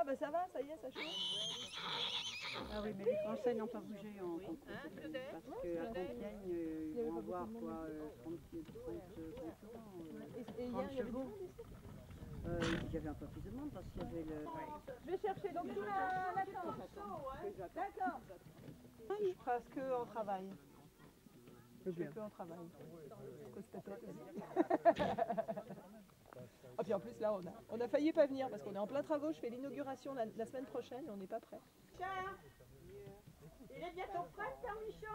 Ah bah ça va, ça y est, ça chauffe. Ah oui, mais les Français n'ont pas bougé en concours. Parce qu'à Compiègne, euh, ils vont avoir quoi, euh, 30, 30, 30 concurrents, euh, Et, et hier, 30 il y avait du chevaux. Euh, il y avait un peu plus de monde parce qu'il y avait le... Je vais chercher donc tout la, la tente. D'accord. Je passe que en travail. Je fais que en travail. plus là on a, on a failli pas venir parce qu'on est en plein travaux, je fais l'inauguration la, la semaine prochaine et on n'est pas prêt. Il est bientôt prêt, Permichon